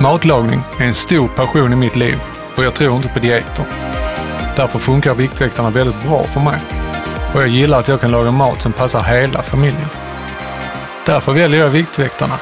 Matlagning är en stor passion i mitt liv och jag tror inte på dieter. Därför funkar Viktväktarna väldigt bra för mig. Och jag gillar att jag kan laga mat som passar hela familjen. Därför väljer jag Viktväktarna.